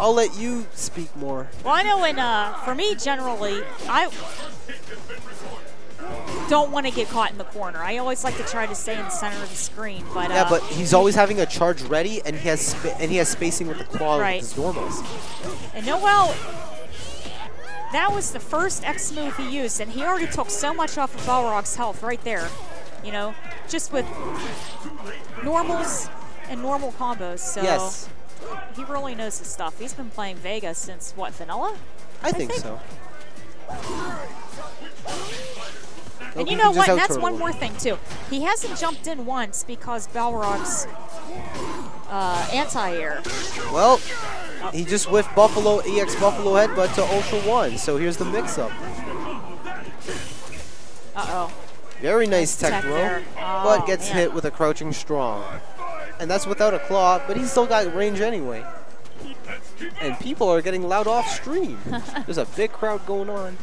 I'll let you speak more. Well, I know in, uh, for me, generally, I don't want to get caught in the corner. I always like to try to stay in the center of the screen. But Yeah, uh, but he's always having a charge ready, and he has and he has spacing with the claw Right. with his normals. And Noel, that was the first X move he used, and he already took so much off of Balrog's health right there. You know, just with normals and normal combos. So Yes, he really knows his stuff. He's been playing Vega since what, Vanilla? I think, think- so. And you know what? And that's one more thing too. He hasn't jumped in once because Balrog's uh, anti-air. Well, he just whiffed Buffalo EX Buffalo headbutt to Ultra One. So here's the mix-up. Uh-oh. Very nice tech Tech throw, there. Oh, but gets man. hit with a crouching strong. And that's without a claw, but he's still got range anyway. And people are getting loud off stream. There's a big crowd going on.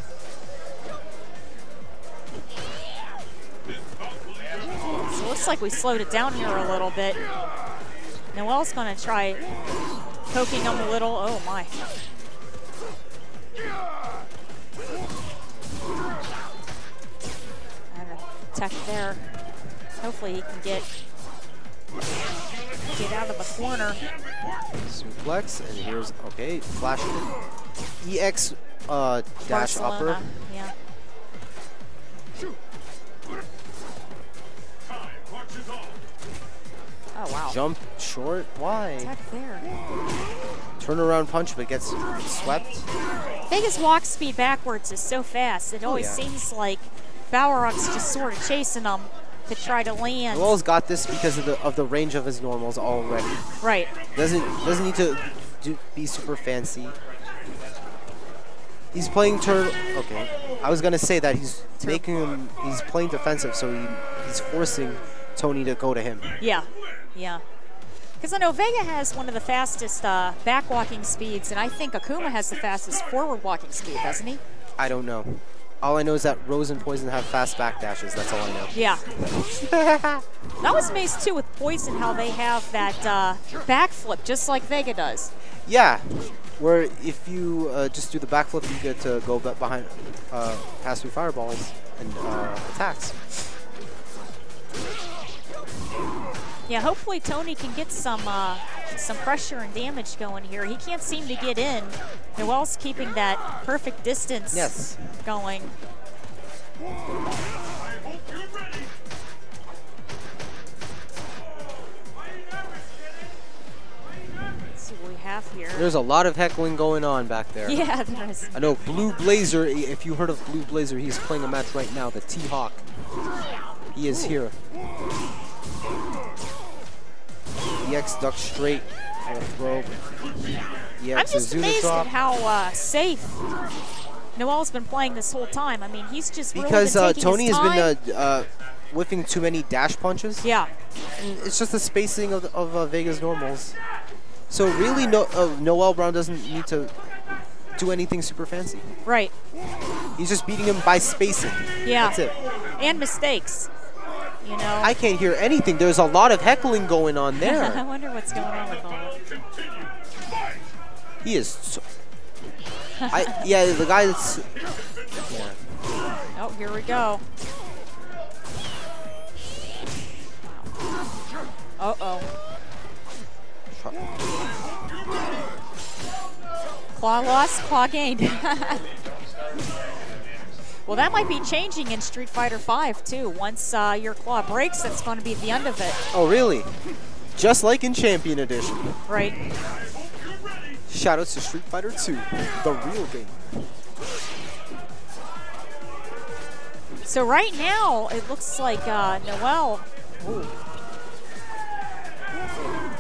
So looks like we slowed it down here a little bit. Noel's going to try poking him a little. Oh, my. And a tech there. Hopefully he can get get out of the corner. Suplex, and here's, okay, flash it. EX uh, dash Barcelona. upper. Yeah. Oh, wow. Jump short, why? Turnaround punch, but gets swept. Vega's walk speed backwards is so fast. It always Oh, yeah. seems like Balrog's just sort of chasing him to try to land. Noel's got this because of the of the range of his normals already. right. Doesn't doesn't need to do, be super fancy. He's playing turtle. Okay, I was gonna say that he's Tur- making him. He's playing defensive, so he, he's forcing Tony to go to him. Yeah. Yeah. Because I know Vega has one of the fastest uh, back walking speeds, and I think Akuma has the fastest forward walking speed, doesn't he? I don't know. All I know is that Rose and Poison have fast back dashes. That's all I know. Yeah. that was amazed too with Poison how they have that uh, backflip just like Vega does. Yeah, where if you uh, just do the backflip, you get to go behind, uh, pass through fireballs and uh, attacks. Yeah, hopefully Tony can get some uh, some pressure and damage going here. He can't seem to get in. Noel's keeping that perfect distance Yes. going. Let's see what we have here. There's a lot of heckling going on back there. Yeah, there is. I know Blue Blazer, if you heard of Blue Blazer, he's playing a match right now, the T-Hawk. He is here. EX duck straight, throw. EX I'm just amazed drop. at how uh, safe Noel's been playing this whole time. I mean, he's just really Because been uh, Tony has been uh, uh, whiffing too many dash punches. yeah, And it's just the spacing of, of uh, Vega's normals. So really, no, uh, Noel Brown doesn't need to do anything super fancy. right. He's just beating him by spacing. Yeah. That's it. And mistakes. You know. I can't hear anything. There's a lot of heckling going on there. I wonder what's going on with all that. he is. So I yeah, the guy that's. Yeah. Oh, here we go. Uh oh. Claw lost, claw gained. well, that might be changing in Street Fighter V too. Once uh, your claw breaks, that's going to be the end of it, Oh really? Just like in Champion Edition. right? Shoutouts to Street Fighter 2, the real game. So right now, it looks like uh, Noel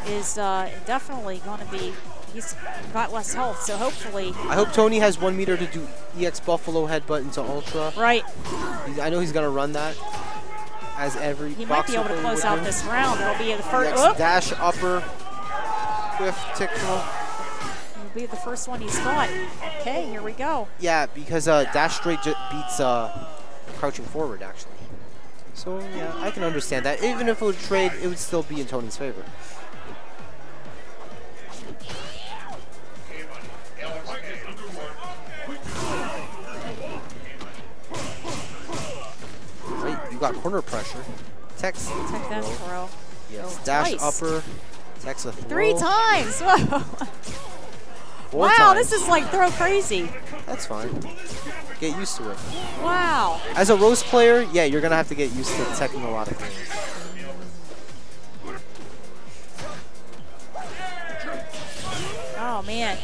is uh, definitely going to be. He's got less health, so hopefully, I hope Tony has one meter to do EX Buffalo headbutt into Ultra. right? He's, I know he's gonna run that. As every He might be able to close out do. this round. It'll be the first. EX dash upper, whiff tick it'll be the first one he's got. Okay, here we go. Yeah, because uh, dash straight beats uh, crouching forward actually. So yeah, I can understand that. Even if it would trade, it would still be in Tony's favor. Got corner pressure. Tex. Tech that throw. Yes. Oh, Dash twice. upper. Tex a throw. Three times. Wow, times. this is like throw crazy. That's fine. Get used to it. Wow. As a Rose player, yeah, you're gonna have to get used to teching a lot of things. Oh man.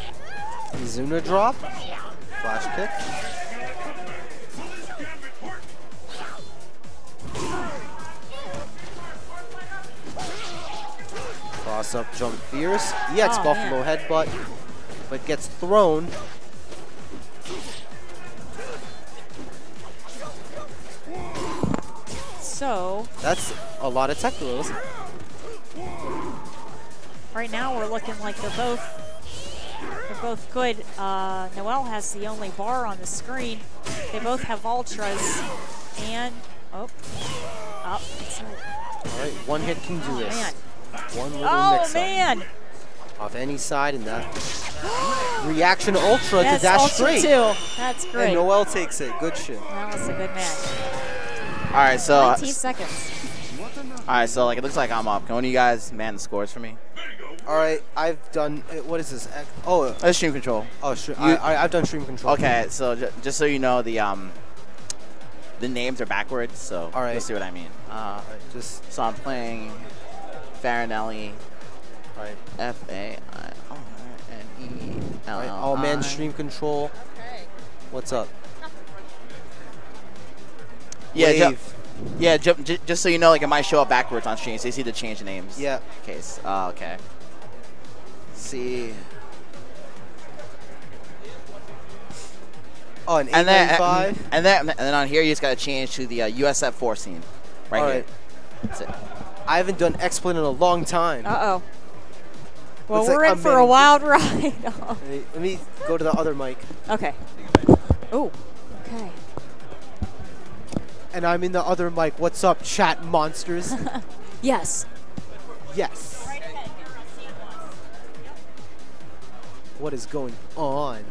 Izuna drop. Flash kick. Cross up jump fierce. EX Oh, Buffalo headbutt, but gets thrown. So That's a lot of tech throws. right now we're looking like they're both they're both good. Uh, Noel has the only bar on the screen. They both have ultras, and oh, up. All right, one hit can do this. man. One little Oh man. Off any side, and that reaction ultra Yes, to dash ultra straight. two. That's And great. Noel takes it. Good shit. That was a good match. All right, so uh, 19 seconds. all right, so like it looks like I'm up. Can one of you guys man the scores for me? All right, I've done. uh, What is this? Oh, uh, stream control. oh, stream, You- I, I, I've done stream control. Okay, so j- just so you know, the um, the names are backwards. So All right. you'll see what I mean. Uh, All right, just so I'm playing Farinelli, right. F A I R N E L All right. L All man stream control. What's up? Yeah, ju- yeah. Ju- just so you know, like it might show up backwards on stream, so you see the change names. Yeah. Case. Oh, okay. See. Oh, an And then, and then, and then on here, you just gotta change to the uh, USF four scene, right All here. That's it. I haven't done XSplit in a long time. Uh oh. Well, Looks we're in for a wild ride. Oh. Let me- Let me go to the other mic. okay. Oh. Okay. And I'm in the other mic. What's up, chat monsters? Yes. yes. What is going on?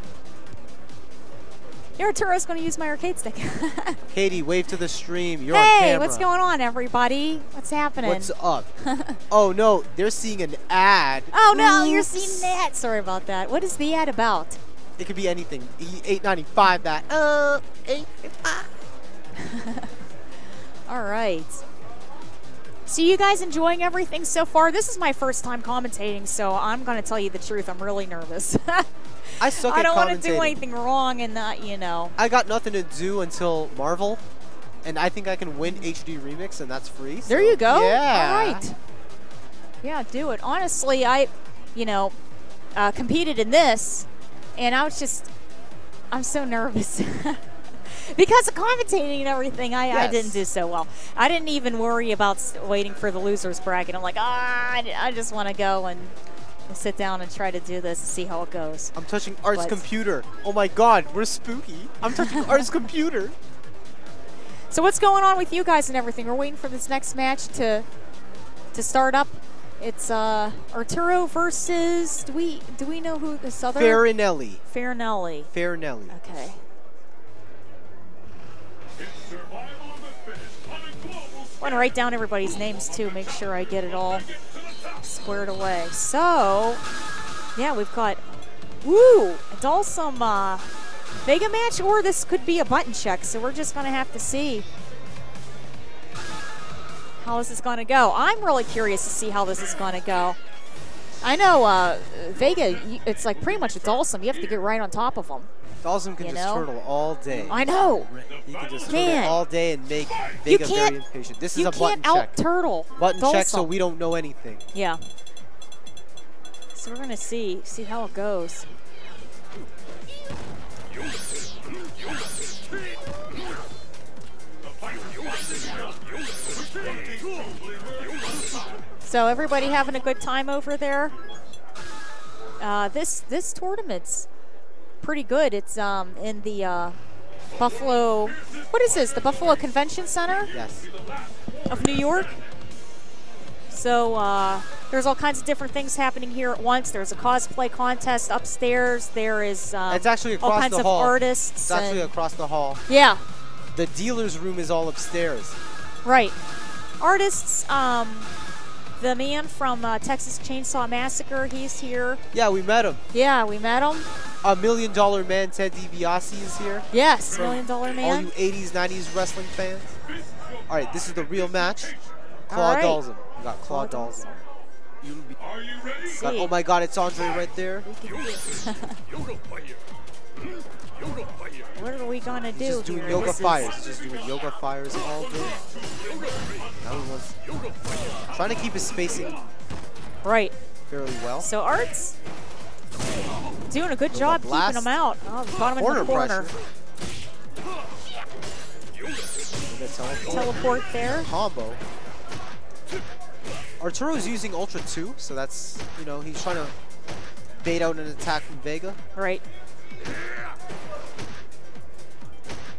Arturo's going to use my arcade stick. Katie, wave to the stream. You're hey, what's going on, everybody? What's happening? What's up? oh no, they're seeing an ad. oh no, you're Oops. seeing that. Sorry about that. What is the ad about? It could be anything. E- 895 that. Uh, 895. All right. So you guys enjoying everything so far? This is my first time commentating, so I'm going to tell you the truth. I'm really nervous. I suck I don't want to do anything wrong and not, you know. I got nothing to do until Marvel, and I think I can win HD Remix, and that's free. There you go. Yeah. All right. Yeah, do it. Honestly, I, you know, uh, competed in this, and I was just, I'm so nervous. because of commentating and everything, I, I didn't do so well. I didn't even worry about waiting for the losers bracket. I'm like, ah, I, I just want to go and sit down and try to do this and see how it goes. I'm touching Art's What? computer. Oh my god, we're spooky. I'm touching Art's computer. So what's going on with you guys and everything? We're waiting for this next match to to start up. It's uh, Arturo versus. Do we do we know who this other? Farinelli. Farinelli. Farinelli. Okay. I want to write down everybody's names too. Make sure I get it all squared away. So, yeah, we've got woo, it's some uh, Vega match, or this could be a button check. So we're just gonna have to see how this is gonna go. I'm really curious to see how this is gonna go. I know uh, Vega. It's like pretty much it's awesome. You have to get right on top of them. Dhalsim can You just know? turtle all day. I know. He can just Man. turtle all day and make You Vega can't- very impatient. This is a button can't check. out turtle. Button check so we don't know anything. Yeah. So we're gonna see see how it goes. So everybody having a good time over there. Uh, this this tournament's pretty good. It's um, in the uh, Buffalo. What is this? The Buffalo Convention Center Yes. of New York. So uh, there's all kinds of different things happening here at once. There's a cosplay contest upstairs. There is um, It's actually across all kinds the of artists. It's actually across the hall. yeah. The dealer's room is all upstairs. Right. Artists, um, the man from uh, Texas Chainsaw Massacre, he's here. Yeah, we met him. Yeah, we met him. A million dollar man, Ted DiBiase, is here. Yes, For Million Dollar man. All Man. you 80s, 90s wrestling fans. All right, this is the real match. Claude All right. Dhalsim. We got Claude Claude Dhalsim. You be- Let's got- oh my God, it's Andre right there. what are we gonna do He's just doing here? yoga This fires. He's just doing yoga fires all day. Now he wants trying to keep his spacing Right. fairly well. So Art's doing a good job blast. keeping him out. Oh, got him in Corner the corner. pressure. Teleport. Teleport there. combo. Arturo's using Ultra 2, so that's, you know, he's trying to bait out an attack from Vega. Right.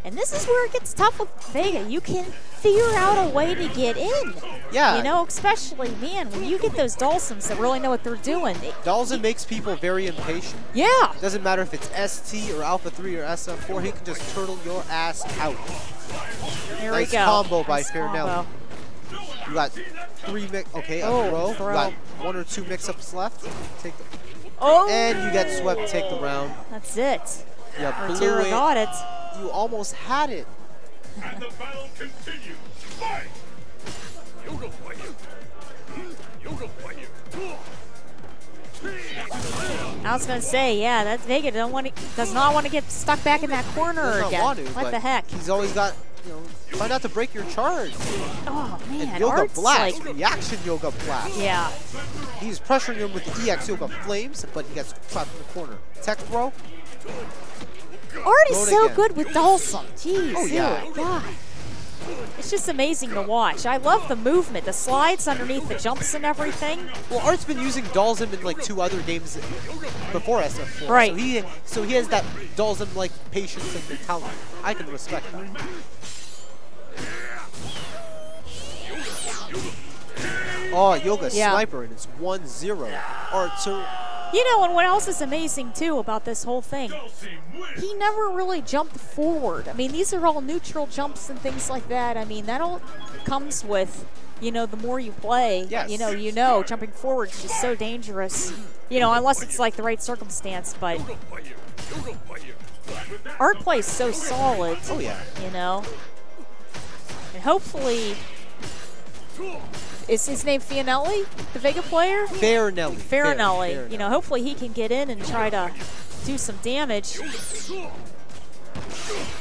And this is where it gets tough with Vega. You can figure out a way to get in. Yeah. You know, especially, man, when you get those Dhalsims that really know what they're doing. It- Dhalsim makes people very impatient. yeah. Doesn't matter if it's ST or Alpha 3 or SF4, he can just turtle your ass out. Here Nice we go. combo by Nice Fairnelli. combo. You got three mix, okay, a Oh, throw. throw. You got one or two mix-ups left. Take the, Oh. and you get swept, take the round. That's it. You blew Arturo it. got it. You almost had it. And the battle continues. Fight! I was gonna say, yeah, that Vega don't want to, does not want to get stuck back in that corner again. to, what the heck? He's always got, you know, try not to break your charge. Oh man, And Yoga Art's Blast, like, reaction Yoga Blast. yeah, He's pressuring him with the EX Yoga Flames, but he gets trapped in the corner. Tech throw. Art is so again. good with Dhalsim. Jeez, Oh, yeah. God. It's just amazing to watch. I love the movement, the slides underneath the jumps and everything. Well, Art's been using Dhalsim in like two other games before SF4. Right. So he, so he has that Dhalsim like patience and talent. I can respect that. Oh, Yoga Yeah. Sniper, and it's 1-0. Artur, You know, and what else is amazing too about this whole thing? He never really jumped forward. I mean, these are all neutral jumps and things like that. I mean, that all comes with, you know, the more you play. Yes. You know, you know, jumping forward is just so dangerous. You know, unless it's like the right circumstance. But Yoga fire. Yoga fire. Art plays so solid. Oh, yeah. You know, and hopefully, is his name Fianelli, the Vega player? Fairnelli. Fair- Farinelli. You know, hopefully he can get in and try to do some damage. He's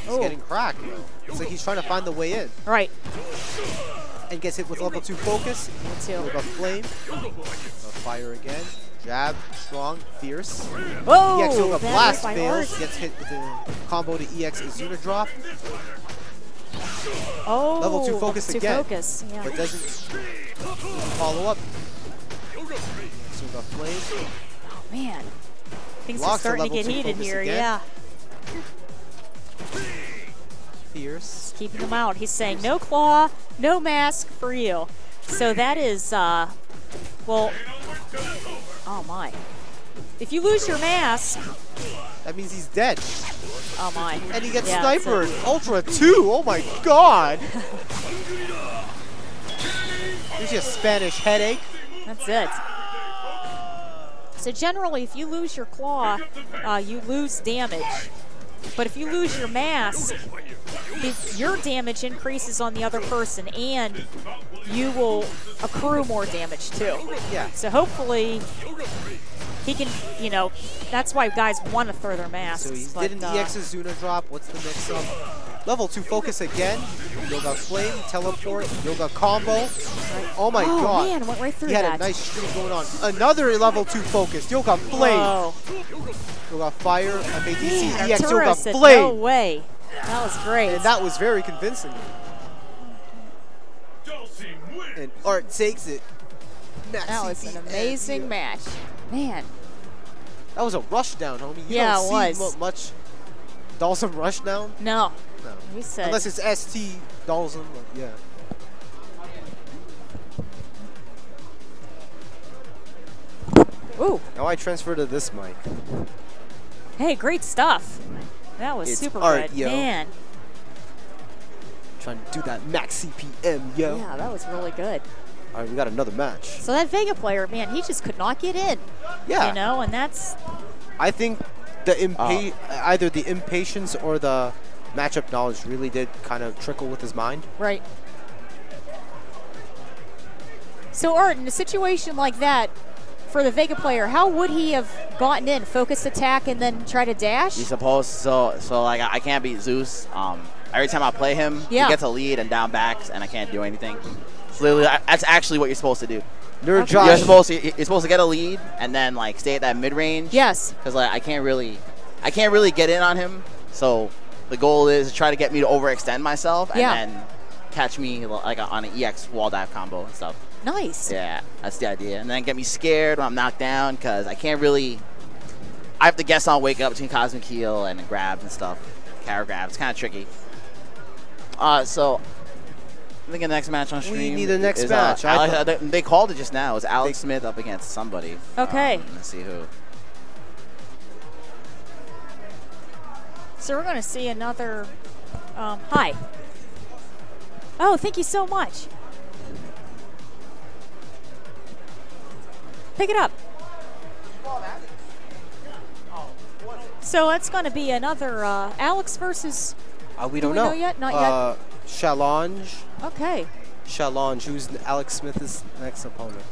Oh. getting cracked. It's like he's trying to find the way in. Right. And gets hit with level 2 focus. Two. Yoga Flame. Yoga Fire again. Jab, strong, fierce. Whoa! EX Yoga Blast fails. Gets hit with the combo to EX Izuna drop. Oh, Level two focus two again. focus. Yeah. But doesn't follow up. Yoga Flame. Man, things are starting to get heated here. again. Yeah, Fierce. keeping him out. He's saying no claw, no mask for you. So that is, uh, well, oh my. If you lose your mask, That means he's dead. oh my. And he gets Yeah, snipered. it. Ultra 2. Oh my god. Gives you a Spanish headache. That's it. So generally, if you lose your claw, uh, you lose damage. But if you lose your mask, your damage increases on the other person, and you will accrue more damage too. Yeah. So hopefully, he can. You know, that's why guys want to throw their masks. So he's but, did an uh, EX Izuna drop. What's the mix up? Level 2 focus again. Yoga Flame, teleport, Yoga combo. Oh my oh god. man, went right through He had that. a nice streak going on. Another level 2 focus. Yoga Flame. Whoa. Yoga Fire. FADC. Man, EX Arturo Yoga said Flame. no way. That was great. And that was very convincing. And Art takes it. Maxi that was an amazing match. Man, That was a rush down, homie. You Yeah, don't it see was. much Dhalsim rush down. no. No. We said Unless it's ST Dhalsim. Yeah. Ooh, Now I transfer to this mic. hey, great stuff. That was It's super art, good. yo. Man, Trying to do that max CPM, yo. Yeah, that was really good. All right, we got another match. So that Vega player, man, he just could not get in. Yeah. You know, and that's I think the impa- either the impatience or the matchup knowledge really did kind of trickle with his mind. right. So Art, in a situation like that, for the Vega player, how would he have gotten in? Focused attack and then try to dash? You supposed so so like I I can't beat Zeus. Um, every time I play him, Yeah. he gets a lead and down backs, and I can't do anything. So literally, that's actually what you're supposed to do. Nerd Okay. Josh. You're supposed to you're supposed to get a lead and then like stay at that mid range. Yes. Because like I can't really, I can't really get in on him. So the goal is to try to get me to overextend myself and Yeah. then catch me like on an EX wall dive combo and stuff. Nice. Yeah, that's the idea. And then get me scared when I'm knocked down because I can't really. I have to guess on wake up between Cosmic Heel and grabs and stuff. Carry grabs. It's kind of tricky. Uh, so I think the next match on stream. need the next is, match. Uh, I Alex, uh, they, they called it just now. It was Alex They- Smith up against somebody. Okay. Um, let's see who. So we're going to see another. Um, hi. Oh, thank you so much. Pick it up. So that's going to be another uh, Alex versus. Uh, we Do don't we know. know yet? Not yet? uh, Challenge. Okay. Challenge, who's Alex Smith's next opponent.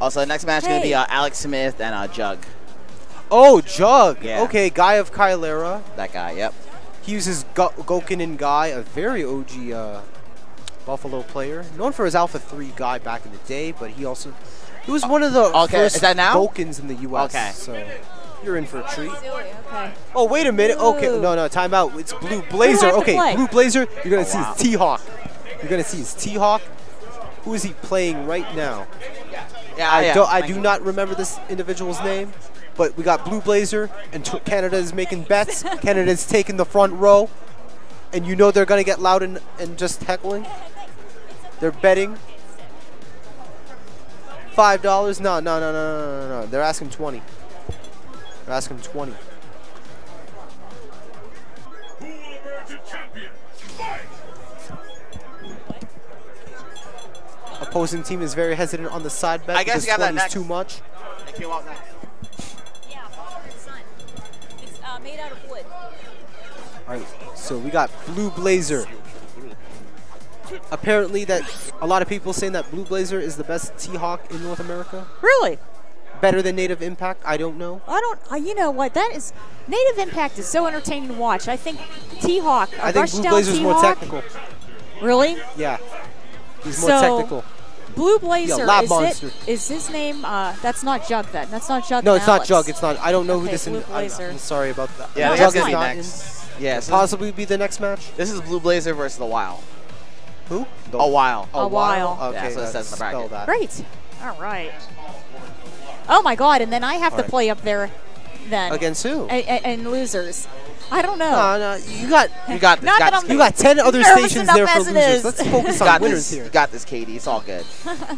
Also, the next match is going to be uh, Alex Smith and uh, Jug. Oh, Jug. Yeah. Okay, Guy of Kylera. That guy, yep. He uses Go- Gouken and Guy, a very OG uh, Buffalo player, known for his Alpha 3 guy back in the day, but he also he was one of the Okay, first is that now? Goukens in the U.S. Okay. So you're in for a treat. Okay. Oh, wait a minute. Okay, no, no, time out. It's Blue Blazer. Okay, Blue Blazer, you're going to see his T-Hawk. You're going to see his T-Hawk. Who is he playing right now? Yeah, I, yeah, don't, I do not remember this individual's name, but we got Blue Blazer, and Canada is making bets. Canada is taking the front row, and you know they're going to get loud and, and just heckling. They're betting. $5? No, no, no, no, no, no, no. They're asking 20 Bascom 20. Who will! Opposing team is very hesitant on the side bet I guess because 20 is too much. Came out next. It's uh, made out of wood. All right, so we got Blue Blazer. Apparently that a lot of people saying that Blue Blazer is the best T-Hawk in North America. Really? Better than Native Impact? I don't know. I don't. Uh, you know what? That is. Native Impact is so entertaining to watch. I think T-Hawk. I think Blue Blazer's more technical. Really? Yeah, he's more So- technical. Blue Blazer. lab is monster. it? Is his name? Uh, that's not Jug. Then that's not Jug. No, and it's not Jug. It's not. I don't know who Okay, this is. Blue I'm, Blazer. I'm sorry about that. Yeah, No, Jug is not gonna in. next. Yeah, Possibly be the next match. this is Blue Blazer versus the Wild. Who? A while. A while. Okay, Yeah, so it says in the spell bracket. that. Great. All right. Oh my God! And then I have All to right. play up there, then. Against who? A- a- and losers. I don't know. No, no, you got You got this. Not got that this, I'm- you got ten other stations there for losers. is. Let's focus You on got winners this. here. You got this, Katie. It's all good.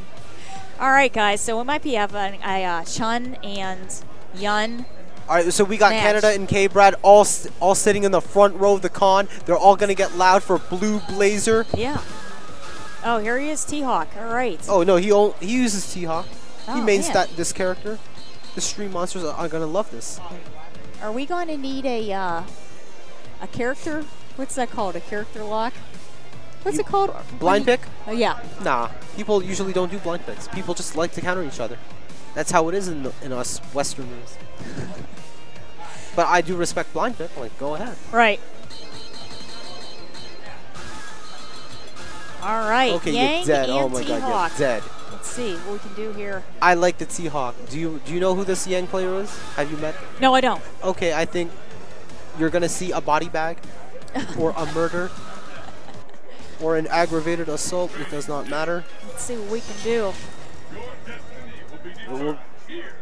All right, guys. So we might be having a uh, Chun and Yun. All right, so we got Match. Canada and K Brad all all sitting in the front row of the con. They're all gonna get loud for Blue Blazer. Yeah. Oh, here he is, T-Hawk. All right. Oh no, he ol- he uses T Hawk. he Oh, mains man. that this character. The stream monsters are, are gonna love this. Are we going to need a uh, a character? What's that called? A character lock? What's You- it called? Blind pick? Oh yeah. Nah, people usually don't do blind picks. People just like to counter each other. That's how it is in, the, in us Westerners. but I do respect blind pick. Like, go ahead. Right. All right. Okay, Yang you're dead. Oh my god, you're dead. Let's see what we can do here. I like the T Hawk. Do you do you know who this Yang player is? Have you met? No, I don't. Okay, I think you're gonna see a body bag, or a murder, or an aggravated assault. It does not matter. Let's see what we can do. Your will be here.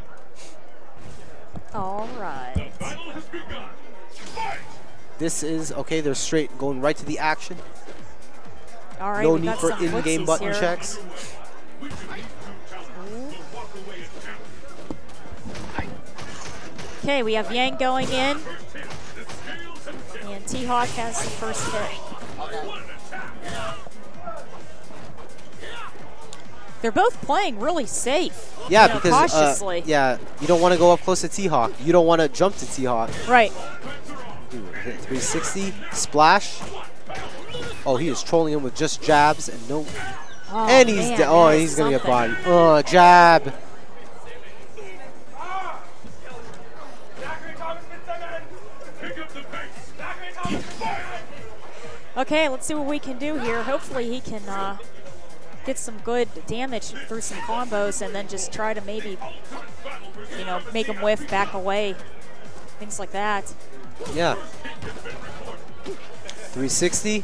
All right. Battle has begun. Fight! This is okay. They're straight going right to the action. All right. no need for in-game button here. checks. Okay, we have Yang going in. And T-Hawk has the first hit. They're both playing really safe. Yeah, you know, because uh, yeah, you don't want to go up close to T-Hawk. You don't want to jump to T-Hawk. Right. 360, splash. Oh, he is trolling him with just jabs and no Oh, and he's man, oh, he's gonna get bodied. Oh, jab. Pick up the pace. Fire! Okay, let's see what we can do here. Hopefully he can uh, get some good damage through some combos and then just try to maybe, you know, make him whiff, back away, things like that. Yeah. 360.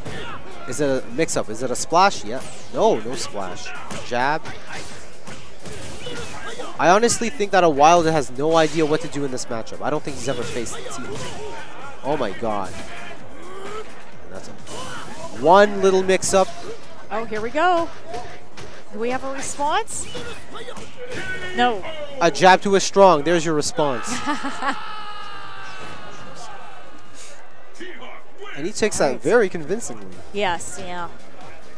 Is it a mix-up? Is it a splash? Yeah. No, no splash. Jab. I honestly think that a Wild has no idea what to do in this matchup. I don't think he's ever faced. Oh my god. And that's a one little mix-up. Oh, here we go. Do we have a response? No. A jab to a strong. There's your response. and he takes that very convincingly. Yes, yeah.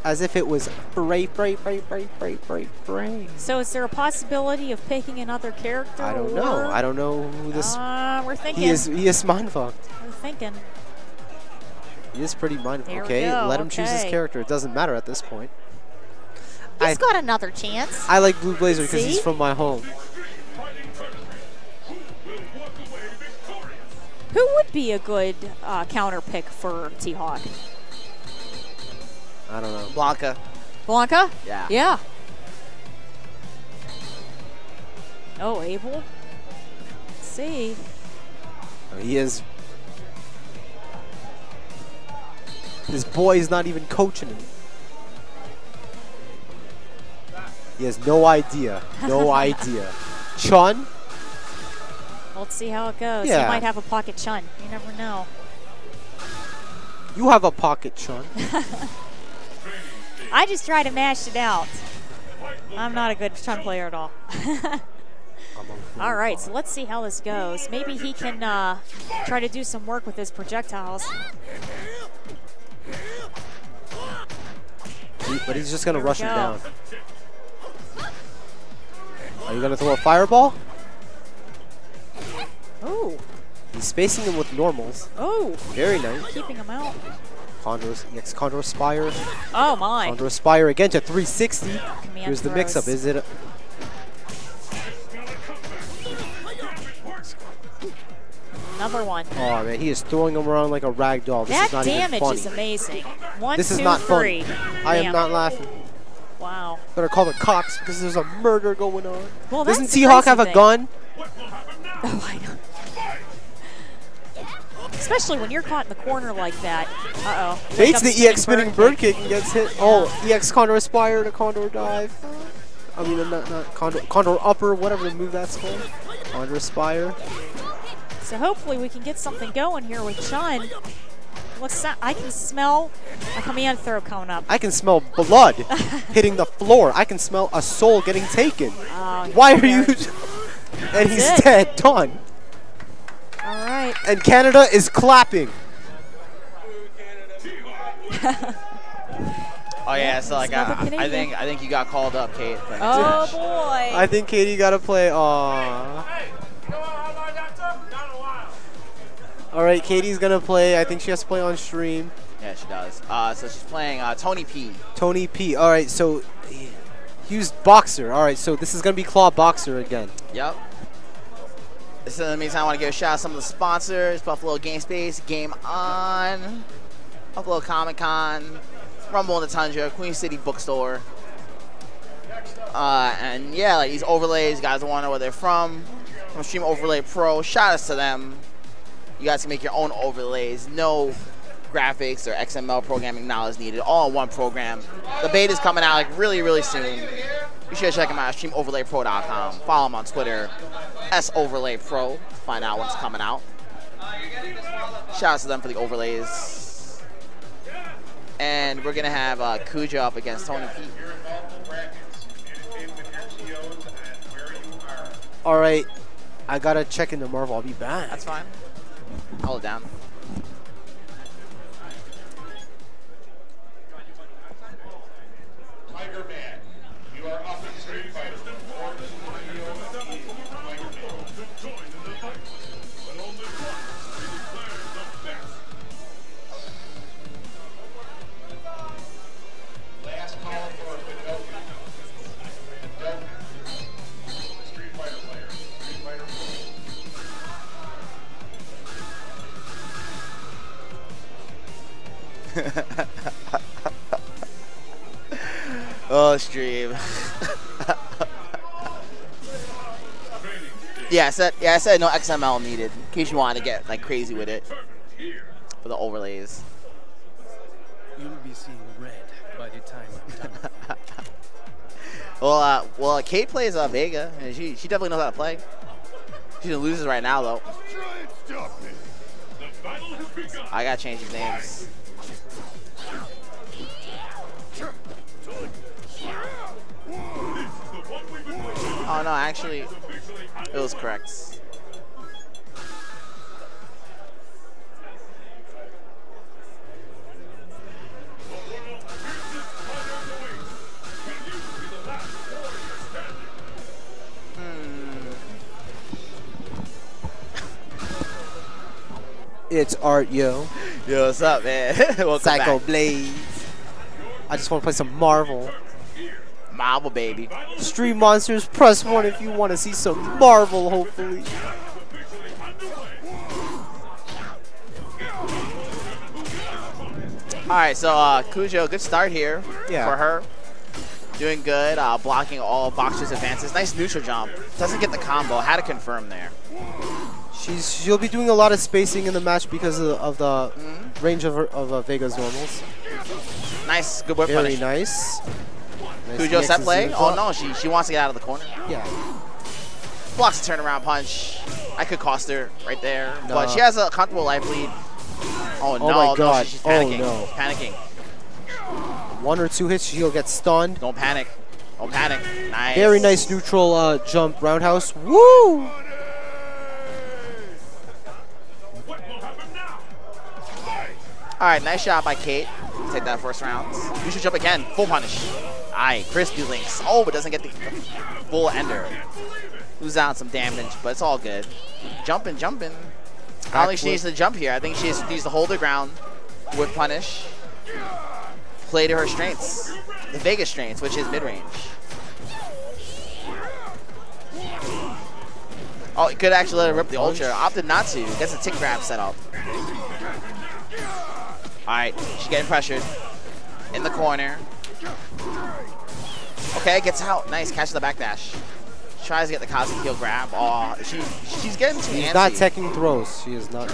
As if it was break, break, break, break, break, break, break. So is there a possibility of picking another character? I don't or- know. I don't know who this. Uh, we're thinking. he is. He is mind fucked. We're thinking. He is pretty mind There we Okay, go, let him choose his character. It doesn't matter at this point. He's I, got another chance. I like Blue Blazer because he's from my home. Who would be a good uh, counter pick for T-Hawk? I don't know. Blanka. Blanka? Yeah. Yeah. Oh, Abel. Let's see. He is. His boy is not even coaching him. He has no idea. No idea. Chun? Let's see how it goes. Yeah. He might have a pocket chun. You never know. You have a pocket, Chun. I just try to mash it out. I'm not a good chun player at all. all right, so let's see how this goes. Maybe he can uh, try to do some work with his projectiles. He- but he's just gonna Here we rush him go. down. Are you gonna throw a fireball? He's spacing him with normals. Oh! Very nice. keeping him out. Condor, next Condor Spire. Oh my. Condor Spire again to 360. Command Here's the mix-up. Is it? A, Another one. oh man, he is throwing him around like a rag doll. This that is not damage is amazing. One, This is not three. funny. I am not laughing. Wow. Better call the cops because there's a murder going on. Well, Doesn't the T-Hawk have a thing. gun? Oh, I know. Especially when you're caught in the corner like that. Uh oh. Bates the EX spinning bird kick and gets hit. Oh, EX Condor Aspire to Condor Dive. I mean, not, not Condor, Condor Upper, whatever the move that's called. Condor Aspire. So hopefully we can get something going here with Chun. Looks, I can smell a command throw coming up. I can smell blood hitting the floor. I can smell a soul getting taken. Oh, Why are you? and he's it. dead. Done. All right. And Canada is clapping. Oh yeah, so like Another I, I think I think you got called up, Kate. for Oh match. boy. I think Katie got to play. Aww. All right, Katie's gonna play. I think she has to play on stream. Yeah, she does. Uh, so she's playing uh, Tony P. Tony P. All right, so he used Boxer. All right, so this is gonna be Claw Boxer again. Yep. So in the meantime, I want to give a shout out to some of the sponsors: Buffalo Game Space, Game On, Buffalo Comic Con, Rumble in the Tundra, Queen City Bookstore. Uh, and yeah, like these overlays, you guys want to know where they're from. From Stream Overlay Pro, shout outs to them. You guys can make your own overlays. No graphics or XML programming knowledge needed. All in one program. The beta is coming out like really, really soon. Be sure to check them out at streamoverlaypro.com. Follow them on Twitter, soverlaypro, to find out what's coming out. Shout out to them for the overlays. And we're going to have uh, Kuja up against Tony P. All right, I gotta check into Marvel. I'll be back. That's fine. Hold it down. Oh, stream. yeah, I said yeah, I said no XML needed in case you wanted to get like crazy with it for the overlays. You'll be seeing red by the time I'm done. Well, uh, well, Kate plays uh, Vega, and she she definitely knows how to play. She loses right now though. Try and stop me. The battle has begun. I gotta change these names. Oh no, actually, it was correct. Hmm. It's Art Yo, Yo, what's up, man? Welcome Psycho back. Blaze. I just want to play some Marvel. Marvel, baby. Stream Monsters, press one if you want to see some Marvel, hopefully. All right, so uh, Cujo, good start here Yeah. for her. Doing good, uh, blocking all Boxer's advances. Nice neutral jump. Doesn't get the combo. Had to confirm there. She's she'll be doing a lot of spacing in the match because of, of the Mm-hmm. range of her, of uh, Vega's normals. Nice, good whip Very punish. nice. Nice Cujo set play. Oh no, she she wants to get out of the corner. Yeah. Blocks the turnaround punch. I could cost her right there, but she has a comfortable life lead. Oh, no, my no, God. she's panicking. Oh, panicking. no. Panicking. One or two hits, she'll get stunned. Don't panic. Don't panic. Nice. Very nice neutral uh, jump roundhouse. Woo! What will happen now? Fight! All right, nice shot by Kate. Take that first round. You should jump again. Full punish. Aye, crispy links. Oh, but doesn't get the full ender. Lose out some damage, but it's all good. Jumping, jumping. I don't think she needs to jump here. I think she needs to hold her ground with punish. Play to her strengths. The Vegas strengths, which is mid-range. Oh, could actually let her rip the ultra. Opted not to. Gets a tick grab set up. Alright, she's getting pressured. In the corner. Okay, gets out. Nice, catches the backdash. Tries to get the Cosmic Heel grab. Oh, she she's getting too She's antsy. not teching throws. She is not.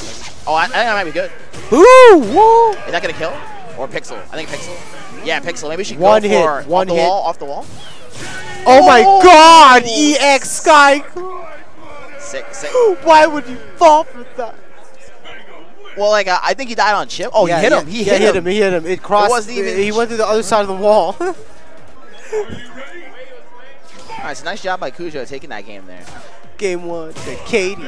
Oh, I, I think that might be good. Ooh! Woo! Is that gonna kill? Or Pixel? I think Pixel. Yeah, Pixel. Maybe she One go hit, for one off the wall, off the wall. Oh my Oh! god! EX Sky! Sick, sick. Why would you fall for that? Well, like uh, I think he died on chip. Oh, yeah, he hit yeah, him. He yeah, hit, him. He hit him. It crossed. wasn't even- he went to the other side of the wall. All right, so nice job by Cujo taking that game there. Game one to Katie.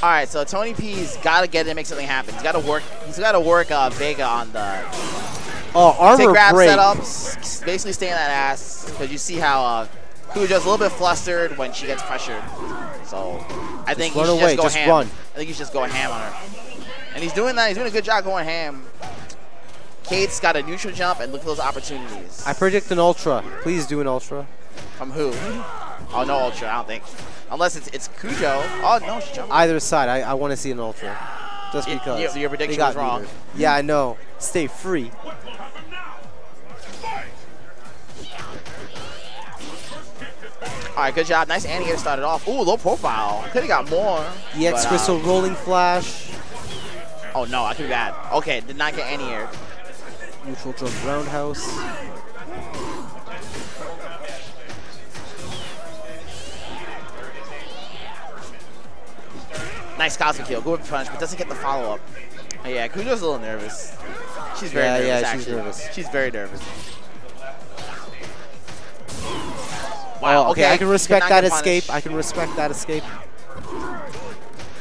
All right, so Tony P's got to get in and make something happen. He's got to work. He's got to work uh, Vega on the Oh, take armor grab break. setups. Basically, stay in that ass because you see how uh, Cujo's a little bit flustered when she gets pressured. So I think you should away, just go just ham. run. I think you should just go ham on her. And he's doing that. He's doing a good job going ham. Kate's got a neutral jump and look for those opportunities. I predict an ultra. Please do an ultra. From who? Oh, no ultra. I don't think. Unless it's it's Cujo. Oh no, she jumped. Either side, I, I want to see an ultra. Just because. your- your prediction was wrong. metered. Yeah, I know. Stay free. What will happen now? All right, good job. Nice anti to started off. Ooh, low profile. Could have got more. EX but, uh, Crystal Rolling Flash. Oh no, I be bad. Okay, did not get any air. Neutral jump roundhouse. Nice cosmic kill. Good punch, but doesn't get the follow up. Oh, yeah, Cujo's a little nervous. She's very Yeah, nervous. yeah, she's nervous. She's very nervous. Oh, okay, I can respect that escape. I can respect that escape.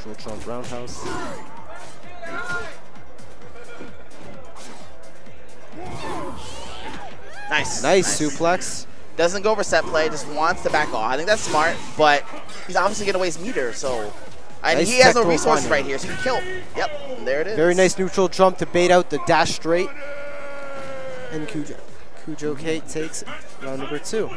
Neutral jump roundhouse. Nice. Nice, suplex. Doesn't go for set play, just wants to back off. I think that's smart, but he's obviously going to waste meter, so. And Nice he has no resources right here, so he can kill. Yep, there it is. Very nice neutral jump to bait out the dash straight. And Cujo, Cujo Kate takes round number two.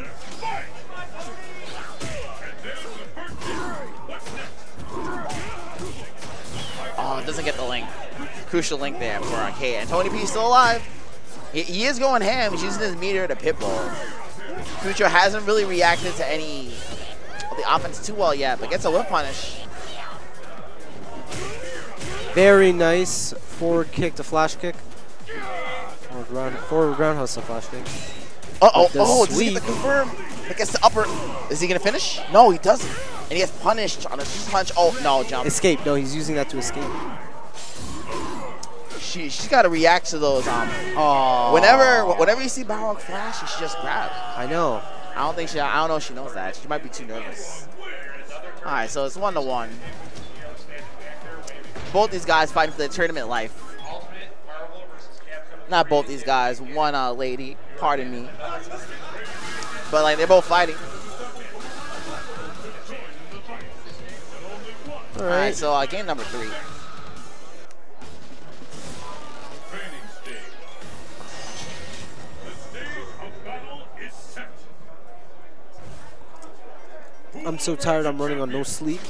Doesn't get the link. Crucial link there for Arcade. And Tony P still alive. He, he is going ham. He's using his meter to pitbull. Cujo hasn't really reacted to any of the offense too well yet, but gets a whip punish. Very nice forward kick to flash kick. Forward round, forward roundhouse to flash kick. Uh-oh, The oh, does he get the confirm? Gets the upper. Is he going to finish? No, he doesn't. And he gets punished on a punch. Oh, no, jump. Escape. No, he's using that to escape. She, she's got to react to those. Um, Oh. whenever whenever you see Balrog flash, you should just grab. I know. I don't think she. I don't know if she knows that. She might be too nervous. All right, so it's one to one. Both these guys fighting for the tournament life. Not both these guys. One uh, lady. Pardon me. But like they're both fighting. All All right, right. so uh, game number three. Training stage. The stage of battle is set. I'm so tired. I'm running on no sleep.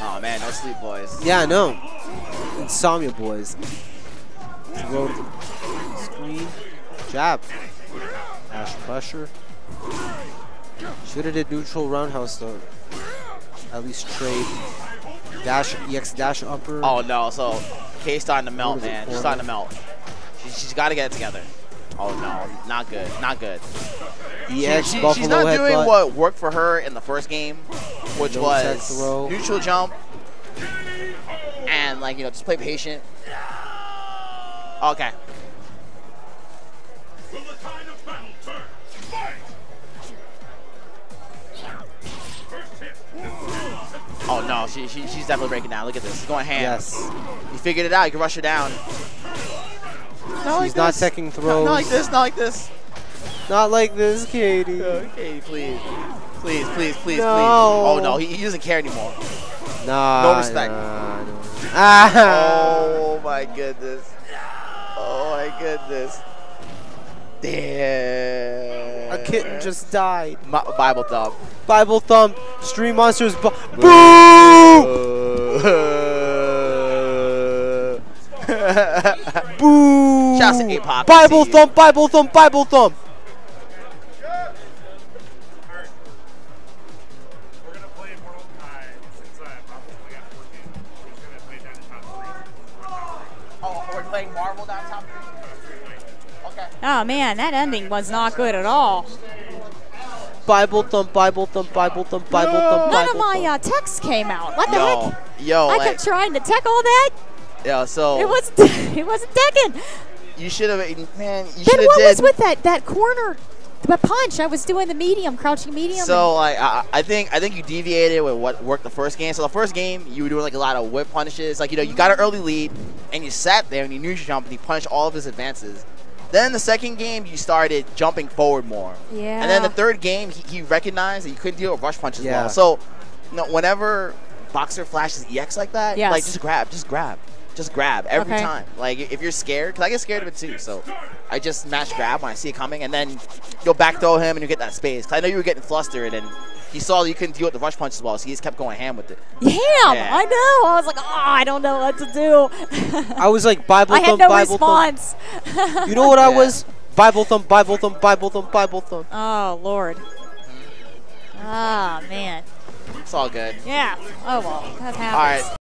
Oh man, no sleep, boys. Yeah, I know. Insomnia boys. Screen. Jab. Dash pressure. Should have did neutral roundhouse though. At least trade. Dash EX dash upper. Oh no, so Kay's starting to melt, What is it, man. She's starting to melt. She, she's got to get it together. Oh no, not good, not good. EX She- she- she's not doing headbutt. what worked for her in the first game, which No was neutral jump and like you know just play patient. Okay. Oh no, she, she she's definitely breaking down. Look at this, she's going ham. Yes. You figured it out. You can rush her down. Not She's not taking Not, throws. not like this. Not like this. Not like this, Katie. Katie, please, please, please, please, No. please. Oh no, he, he doesn't care anymore. Nah. No respect. Nah, no. Ah. Oh my goodness. Oh my goodness. Damn. A kitten just died. Bible thumb. Bible thumb. Stream monsters. Bu- Boo! Boo! Shouts to Apoc. Bible See. thumb. Bible thumb. Bible thumb. We're gonna play Mortal Kombat since uh, Bob's only got 14. We're just gonna play down to top three. Oh, we're playing Marvel down top Okay. Oh man, that ending was not good at all. Bible thump Bible thump Bible thump Bible thumb. None Bible of my uh, texts came out. What the Yo, heck? yo, I like, kept trying to tech all that. Yeah, so It was it wasn't teching. you should have, man, you Then should have what did. was with that that corner, the punch? I was doing the medium, crouching medium. So like I, I think I think you deviated with what worked the first game. So the first game you were doing like a lot of whip punishes. Like you know you got an early lead and you sat there and you knew you jump and you punished all of his advances. Then the second game you started jumping forward more. yeah. And then the third game he, he recognized that you couldn't deal with rush punches Yeah. well. So you know, whenever Boxer flashes EX like that, Yes. like just grab, just grab. Just grab every Okay. time. Like if you're scared, because I get scared of it too. So I just mash grab when I see it coming, and then you'll back throw him and you get that space. 'Cause I know you were getting flustered, and he saw that you couldn't deal with the rush punch as well, so he just kept going ham with it. Damn, Yeah. I know. I was like, oh, I don't know what to do. I was like Bible I thumb. had no Bible thumb. response. You know what I was? Bible thumb. Bible thumb. Bible thumb. Bible thumb. Oh Lord. Ah man. It's all good. Yeah. Oh well, that happens. All right,